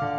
Bye.